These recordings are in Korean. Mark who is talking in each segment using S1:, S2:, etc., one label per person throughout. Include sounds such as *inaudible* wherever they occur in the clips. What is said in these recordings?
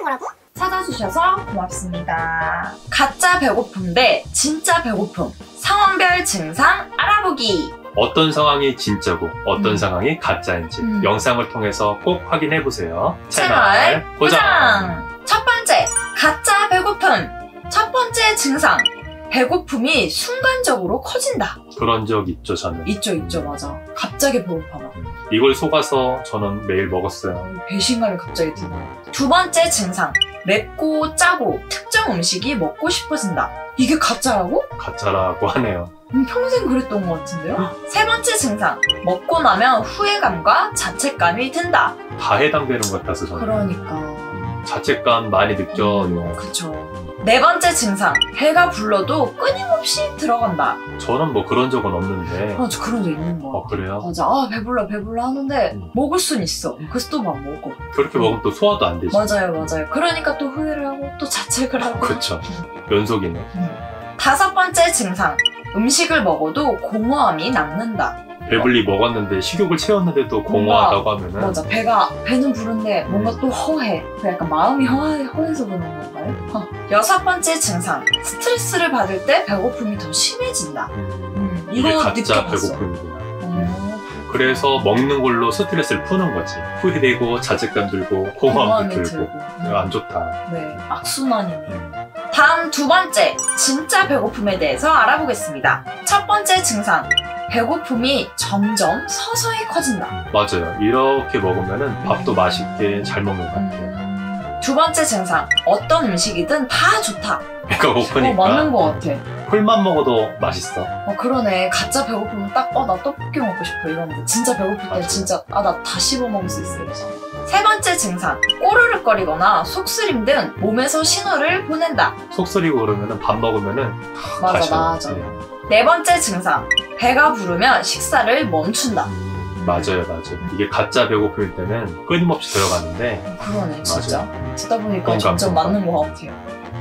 S1: 뭐라고?
S2: 찾아주셔서 고맙습니다. 가짜 배고픔 대 진짜 배고픔. 상황별 증상 알아보기.
S3: 어떤 상황이 진짜고 어떤
S2: 음.
S3: 상황이 가짜인지
S2: 음.
S3: 영상을 통해서 꼭 확인해 보세요.
S2: 채널 고장. 첫 번째, 가짜 배고픔. 첫 번째 증상. 배고픔이 순간적으로 커진다.
S3: 그런 적 있죠 저는.
S2: 있죠, 있죠, 맞아. 갑자기 배고파 막.
S3: 이걸 속아서 저는 매일 먹었어요.
S2: 배신감이 갑자기 드네. 두 번째 증상. 맵고 짜고 특정 음식이 먹고 싶어진다. 이게 가짜라고?
S3: 가짜라고 하네요.
S2: 음, 평생 그랬던 것 같은데요? *gasps* 세 번째 증상. 먹고 나면 후회감과 자책감이 든다.
S3: 다 해당되는 것 같아서 저는.
S2: 그러니까.
S3: 음, 자책감 많이 느껴요.
S2: 그쵸. 네 번째 증상. 배가 불러도 끊임없이 들어간다.
S3: 저는 뭐 그런 적은 없는데.
S2: 아, 저 그런 적 있는 거야.
S3: 어 그래요?
S2: 맞아. 아, 배불러, 배불러 하는데
S3: 음.
S2: 먹을 순 있어. 그래서 또 막 먹어.
S3: 그렇게 먹으면 또 소화도 안 되지.
S2: 맞아요, 맞아요. 그러니까 또 후회를 하고 또 자책을 하고.
S3: 그렇죠. 연속이네.
S2: 다섯 번째 증상. 음식을 먹어도 공허함이 남는다.
S3: 배불리 먹었는데 식욕을 채웠는데도 공허하다고 하면은
S2: 맞아. 배가, 배는 부른데 뭔가 또 허해. 그 약간 마음이 허해, 허해서 그런 건가요? 어. 여섯 번째 증상. 스트레스를 받을 때 배고픔이 더 심해진다.
S3: 음,
S2: 음,
S3: 이게
S2: 이거
S3: 가짜
S2: 느껴봤어.
S3: 배고픔이구나.
S2: 어,
S3: 그래서 먹는 걸로 스트레스를 푸는 거지. 후회되고 자책감 들고 공허함도
S2: 공허함이
S3: 들고
S2: 들고.
S3: 안 좋다.
S2: 네, 악순환이네.
S3: 음.
S2: 다음 두 번째, 진짜 배고픔에 대해서 알아보겠습니다. 첫 번째 증상, 배고픔이 점점 서서히 커진다.
S3: 맞아요. 이렇게 먹으면은 밥도 맛있게 잘 먹는 것 같아요.
S2: 음, 두 번째 증상, 어떤 음식이든 다 좋다.
S3: 배가
S2: 어,
S3: 고프니까
S2: 맞는 것 같아.
S3: 풀만 먹어도 맛있어.
S2: 어, 그러네. 가짜 배고프면 딱, 어, 나 떡볶이 먹고 싶어. 이러는데. 진짜 배고플 때. 진짜, 아, 나 다 씹어 먹을 수 있어. 이래서. 세 번째 증상, 꼬르륵거리거나 속쓰림 등 몸에서 신호를 보낸다.
S3: 속 쓰리고 그러면은 밥 먹으면은
S2: 맞아,
S3: 다시
S2: 맞아.
S3: 네.
S2: 네 번째 증상, 배가 부르면 식사를 멈춘다.
S3: 음, 맞아요, 맞아요. 이게 가짜 배고플 때는 끊임없이 들어가는데
S2: 그러네, 진짜.
S3: 맞아요.
S2: 듣다 보니까
S3: 공감,
S2: 점점
S3: 공감.
S2: 맞는 것 같아요.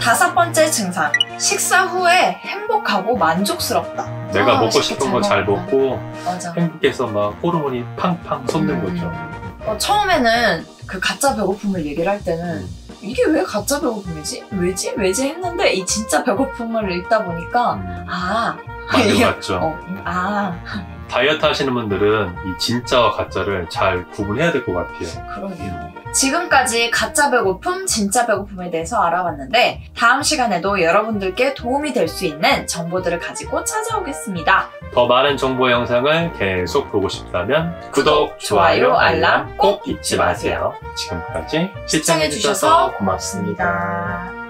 S2: 다섯 번째 증상, 식사 후에 행복하고 만족스럽다.
S3: 내가
S2: 아,
S3: 먹고
S2: 맛있게
S3: 싶은 거잘
S2: 먹었다.
S3: 먹고
S2: 맞아.
S3: 행복해서 막 호르몬이 팡팡 솟는
S2: 음.
S3: 거죠.
S2: 어, 처음에는 그 가짜 배고픔을 얘기를 할 때는
S3: 음.
S2: 이게 왜 가짜 배고픔이지? 왜지? 왜지? 했는데 이 진짜 배고픔을 읽다 보니까
S3: 음,
S2: 아,
S3: 맞는 것 같죠.
S2: 어, 아,
S3: 다이어트 하시는 분들은 이 진짜와 가짜를 잘 구분해야 될 것 같아요.
S2: 그러게요. 지금까지 가짜 배고픔, 진짜 배고픔에 대해서 알아봤는데 다음 시간에도 여러분들께 도움이 될 수 있는 정보들을 가지고 찾아오겠습니다.
S3: 더 많은 정보 영상을 계속 보고 싶다면 구독,
S2: 좋아요, 알람
S3: 꼭 잊지 마세요. 지금까지
S2: 시청해주셔서. 고맙습니다.